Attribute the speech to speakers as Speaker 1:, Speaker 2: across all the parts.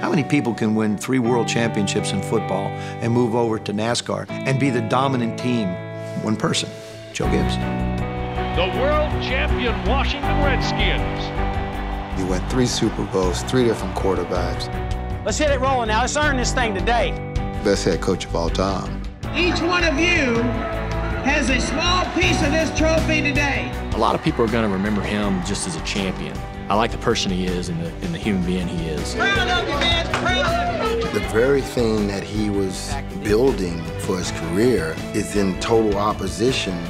Speaker 1: How many people can win three world championships in football and move over to NASCAR and be the dominant team? One person, Joe Gibbs.
Speaker 2: The world champion Washington Redskins.
Speaker 3: He won three Super Bowls, three different quarterbacks.
Speaker 4: Let's hit it rolling now. Let's earn this thing today.
Speaker 3: Best head coach of all time.
Speaker 5: Each one of you has a small piece of this trophy today.
Speaker 6: A lot of people are going to remember him just as a champion. I like the person he is and the, and the human being he is.
Speaker 5: Proud of you, man. Proud of you.
Speaker 3: The very thing that he was building for his career is in total opposition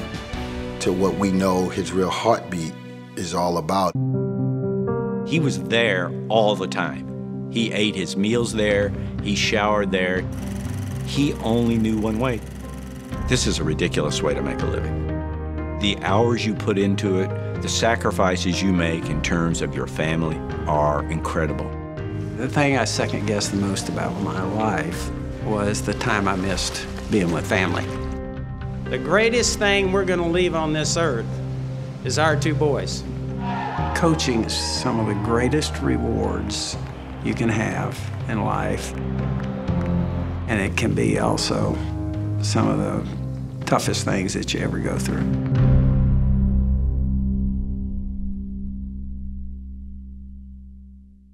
Speaker 3: to what we know his real heartbeat is all about.
Speaker 7: He was there all the time. He ate his meals there, he showered there. He only knew one way. This is a ridiculous way to make a living. The hours you put into it, the sacrifices you make in terms of your family are incredible.
Speaker 8: The thing I second guessed the most about my life was the time I missed being with family.
Speaker 4: The greatest thing we're going to leave on this earth is our two boys.
Speaker 8: Coaching is some of the greatest rewards you can have in life. And it can be also some of the toughest things that you ever go through.